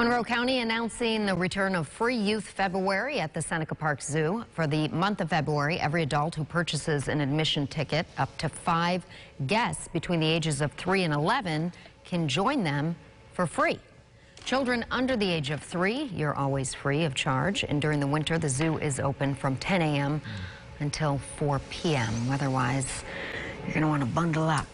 Monroe County announcing the return of free youth February at the Seneca Park Zoo. For the month of February, every adult who purchases an admission ticket up to five guests between the ages of 3 and 11 can join them for free. Children under the age of 3, you're always free of charge. And during the winter, the zoo is open from 10 a.m. until 4 p.m. Otherwise, you're going to want to bundle up.